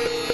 you